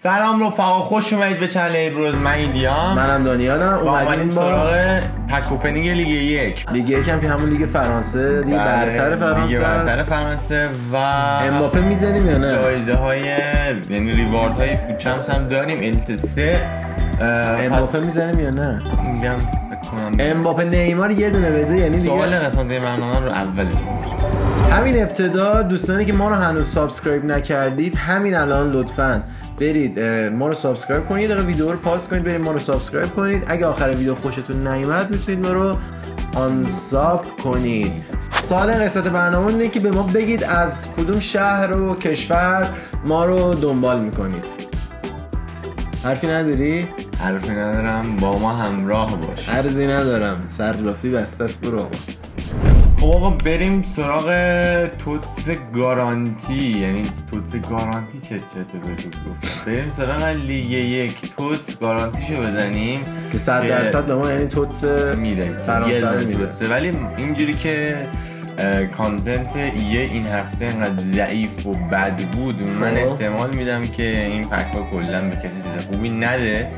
سلام رفقا خوش اومدید به channel ایبروز من ایلیام منم دانیالم. اومدیم با سراغ pack opening لیگ یک. لیگ یکم که همون لیگ فرانسه لیگ برتر فرانسه لیگ برتر فرانسه و امباپه می‌زنیم یا نه؟ جایزه های یعنی reward های FUT Champs هم داریم. Elite سه امباپه می‌زنیم یا نه؟ میگم امباپه نیمار یه دونه بده یعنی دیگه سوال قسمت برنامه رو اولش همین ابتدا دوستانی که ما رو هنوز subscribe نکردید همین الان لطفاً برید ما رو subscribe کنید دقیقه ویدیو رو pause کنید برید ما رو subscribe کنید. اگه آخر ویدیو خوشتون نیومد می‌تونید ما رو unsub کنید. سوال قسمت برنامه اینه که به ما بگید از کدوم شهر و کشور ما رو دنبال می‌کنید. حرفی نداری؟ حرفی ندارم با ما همراه باش. عرضی ندارم. سرلافی بسته است برو خب آقا بریم سراغ توتس گارانتی. یعنی توتس گارانتی چه چه تو گفت بریم سراغ لیگ یک. توتس گارانتیشو بزنیم که صد درصد به ما یعنی توتس میده. فرانسه میده. ولی اینجوری که کانتنت یه این هفته انقدر ضعیف و بد بود من خب. احتمال میدم که این پک ها کلا به کسی چیز خوبی نده.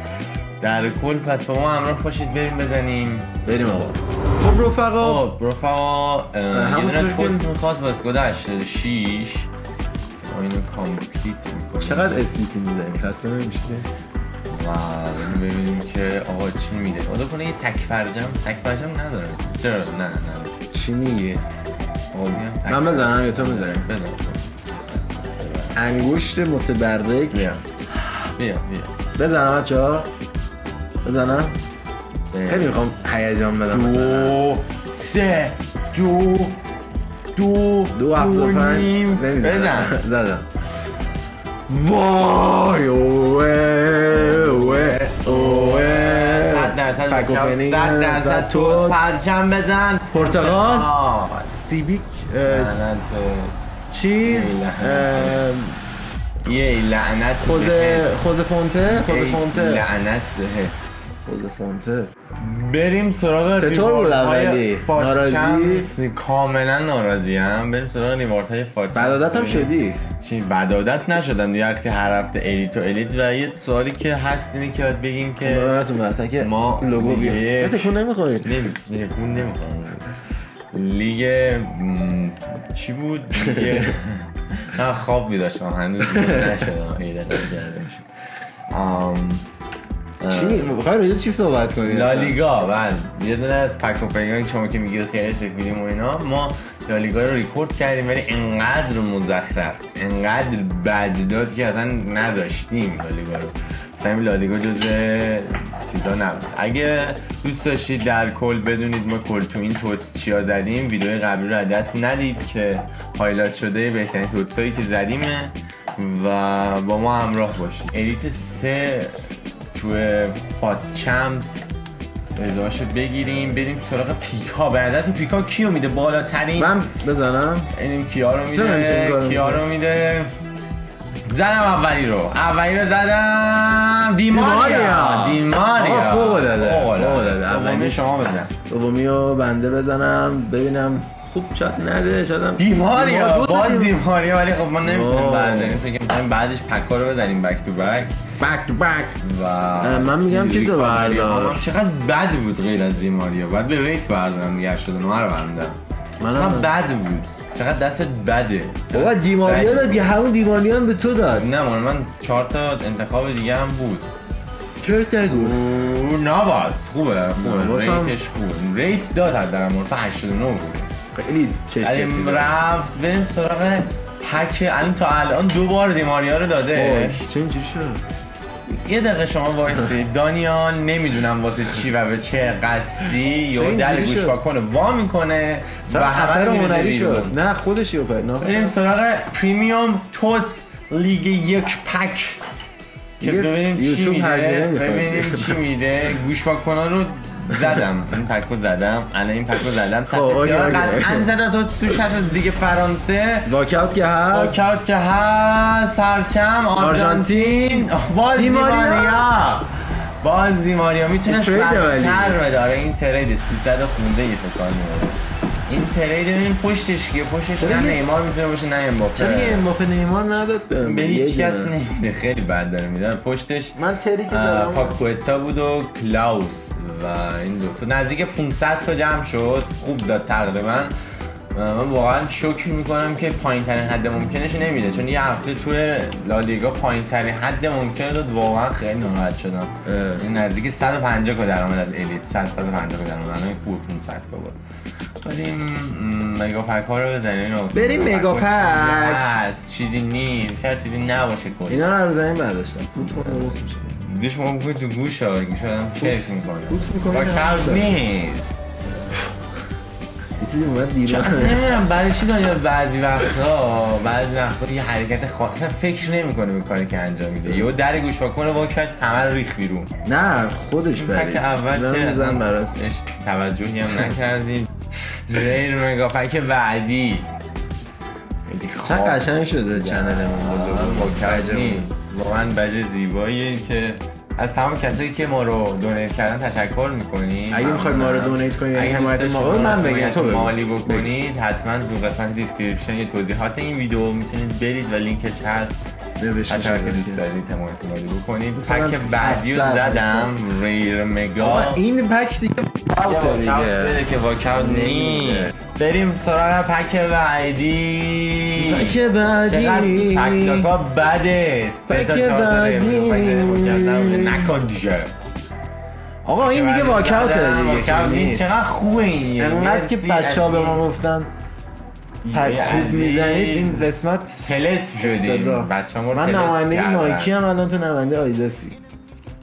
در کل پس با ما همراه باشید. بریم بزنیم. بریم آقا. خب رفقا. خب رفقا یه دونه توست می‌خواد اسکودا 86 ما اینو کامپلیت می‌کنیم. چقدر اسمیسی می‌زنی؟ خسته نمیشه و ببینیم که آقا چی میده. آقا کنه یه تک پرجم تک پرجم نداره. چرا؟ نه نه. چی میگه من بزنم یا تو می‌زنیم بزن انگشت متبرک. بیا بیا بیا. بزنم بچه ها بزنم. خیلی می‌خوام هیجان بدم دو سه دو دو دو هفته پنج. بزن. زدم وای اوه اوه اوه. صد درصد صد درصد تو پرچم بزن. پرتغال سیبیک چیز یه لعنت. خوزه خوزه فونته خوزه فونته. لعنت بهه خوزه فونته. بریم سراغ چطور بود اولی؟ ناراضی؟ کاملا ناراضی هم بریم سراغ ریوارد های فاچ بدادت هم شدی؟ چی؟ بدادت نشدم دیگه. وقتی هر هفته الیت و الیت و یه سوالی که هست اینه که باید بگیم که مثلا که ما لوگو بیا. چه تکون نمی‌خوری نمی تکون نمی‌خورم. لیگ چی بود؟ لیگ نه خواب بیداشتم هنوز نشدم. ایده نکردش چی؟ روی چی صحبت کنی؟ لالیگا بله. یه دونه از پک شما که میگید خیلی سفیدیم و اینا ما لالیگا رو ریکورد کردیم ولی انقدر مزخرف انقدر بد داد که اصلا نذاشتیم لالیگا رو. مثلا لالیگا جز چیزا نبود. اگه دوست داشتید در کل بدونید ما کل تو این توتس چیا زدیم ویدیو قبلی رو دست ندید که هایلایت شده بهترین توتس هایی که زدیمه و با ما همراه باشید. الیت سه تو پاد چمپس ازاشو بگیریم بریم سراغ پیکا. به نظر پیکا کیو میده؟ بالاترین من بزنم. این کیا رو میده کیا رو میده؟ زدم اولی رو. اولی رو زدم. دیماریا. دیماریا. فوق داده فوق داده اولی شما بزن. دومی رو بنده بزنم. ببینم خوب شاید نده شاید دیماریا باز دیماریا ولی خب ما نمی‌تونیم بعد فکر بعدش پکا رو بزنیم بک تو بک بک تو بک و من میگم که تو بردار. چقدر بد بود غیر از دیماریا. باید به ریت بردارم دیگه 89 رو بردم من بد بود. چقدر دستت بده. بابا دیماریا داد دیگه همون دیماریا هم به تو داد. نه من من چهار تا انتخاب دیگه هم بود. چرت نگو نواز. خوبه خوبه. ریتش خوبه ریت داد حداقل تا 89 بود خیلی چشم رفت. بریم سراغ پک. الان تا الان دو بار دیماریا رو داده. چه اینجوری شد؟ یه دقیقه شما وایسی. دانیال نمی‌دونم واسه چی و به چه قصدی. یا دل گوش کنه. وا می‌کنه و رو هنری شد. نه خودش یو بریم سراغ پریمیوم توتس لیگ یک پک. که ببینیم چی میده. ببینیم چی میده. گوش رو زدم. این پکو زدم. الان این پکو زدم. خب قطعا زده تو توش هست از دیگه فرانسه. واکاوت که هست. واکاوت که هست. پرچم. آرژانتین. باز دیماریا. باز دیماریا. می‌تونه بدتر بده آره این ترید 300 خونده یه فکر این ترید ببین پشتش که پشتش نه نیمار می‌تونه باشه نه امباپه. چرا یه امباپه نیمار نداد؟ به یه هیچ کس. نمیده خیلی بد داره میدن پشتش من تری که دارم. پاکوتا بود و کلاوس و این دو تا. نزدیک 500 تا جمع شد. خوب داد تقریبا. من واقعا شکر می‌کنم که پایین ترین حد ممکنش نمیده. چون یه هفته توی لالیگا پایین ترین حد ممکن داد واقعا خیلی ناراحت شدم. این نزدیک 150 کا درآمد از الیت. 100 150 کا درآمد. الان خوب 500 کا باز. بریم مگا پک ها رو بزنیم بریم مگا پک. هست. چیزی نیست. شاید چیزی نباشه کلا اینا رو زمین برداشتم فوت درست میشه. دیش ما بکنید تو گوش ها گوش آدم شیک می‌کنه. فوت می‌کنه با. کب نیست. چیزی اومد بیرون نمی‌دونم برای چی دنیا بعضی وقتا بعضی وقتا یه حرکت خاص اصلا فکر نمی‌کنه به کاری که انجام میده. یهو در گوش کنه با کرد همه رو ریخ بیرون. نه خودش برید پک اول که زن بهش توجهی هم نکردید rare mega pack بعدی. چه. قشنگ شده کج نیست. واقعا بجه زیباییه که از تمام کسایی که ما رو donate کردن تشکر می‌کنیم. اگه می‌خوای ما رو donate کنی، یعنی حمایت ما- من بگم، تو. مالی بکنید حتما تو قسمت description یه توضیحات این ویدیو می‌تونید برید و لینکش هست. نوشته که شده دوست. دارید حمایت مالی بکنید. pack بعدی رو 700 زدم. ریر مگا این پک دیگه اوته دیگه. که واکاوت نی بریم سراغ پک بعدی. پک بعدی. چقدر پک لاکا بده. سه تا پک چهار تا بعدی. واکاوت. نکن دیگه. آقا این دیگه واکاوت زدم، دیگه. واکاوت نیست. چقدر خوبه این. انقدر که بچه ها به. ما گفتن پک خوب می‌زنید. این قسمت تلسم شدیم. بچه من نماینده. نایکی هم الان تو نماینده آیداسی.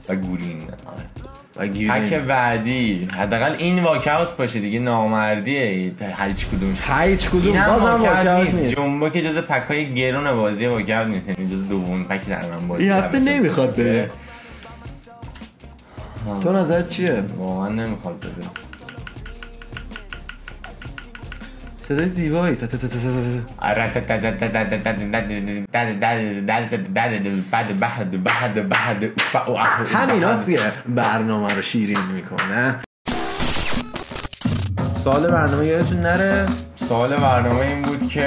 و گورین و پک بعدی. حداقل این واکاوت باشه دیگه نامردیه. هیچ کدومش هیچ کدوم. بازم واکاوت نیست. جنبا که جز پک های گرون بازی واکاوت نیست. یعنی جز دوم پکی در من بازی این هفته. نمی‌خواد بده تو نظر چیه؟ واقعا نمی‌خواد بده صدای زیبایی تا تا تا تا تا تا. همین هاست که برنامه رو شیرین می‌کنه سال برنامه یادتون نره سوال برنامه این بود که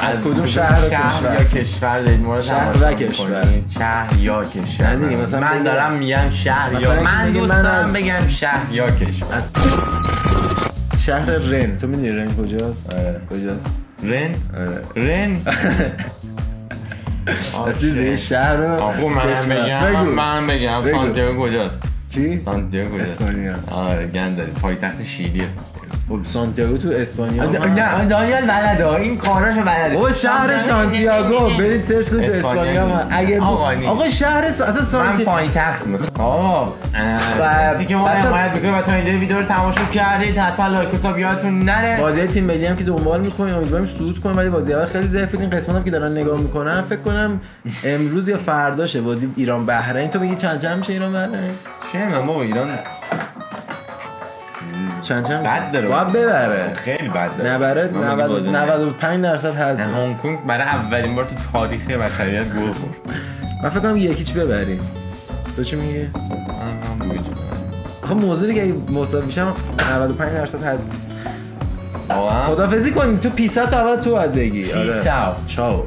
از کدوم شهر شهر؟ یا کشور دارید مورد شهر و کشور. شهر یا کشور مثلا من دارم میگم شهر یا من دوست دارم از- بگم شهر یا کشور از شهر رن تو می‌دونی رن کجاست؟ آره. کجاست؟ رن آره. رن یه شهر رو آخو منم کشور. بگم. من بگم. سانتیاگو کجاست چی؟ سانتیاگو کجاست اسپانیا. آره گند دارید پایتخت شیلی سانتیاگو خب سانتیاگو تو اسپانیا نه. دانیال بلده. این کاراشو بلده. بابا شهر سانتیاگو. برید سرچ کنید تو اسپانیا. هم. اگه آقا شهر اصلا من سانتی پایتخت می‌خوام. آه. کسی که ما حمایت می‌کنه و تا اینجا ویدیو رو تماشا کردید حتما like و sub یادتون نره. بازی تیم ملی هم که دنبال می‌کنیم. امیدواریم صعود کنیم ولی بازی ها خیلی ضعیفه. این قسمت هم که دارن نگاه می‌کنن فکر کنم امروز یا فرداشه بازی ایران بحرین تو میگی چند چند میشه ایران بحرین چه من بابا ایران چند چند؟ بد داره. باید ببره. خیلی بد داره. نبره من مگه 90 بازی نمی‌کنم. 95 درصد هست. هنگ کنگ برای اولین بار تو تاریخ بشریت گل خورد. من فکر کنم یکیچ ببریم. تو چی میگی؟ من هم بگویی چه کنم. آخه موضوع دیگه اگه مساوی بشم 95 درصد هست. خدافزی کنیم. تو پیسا تا اول تو باید بگی. آره. پیس اوت. چاو.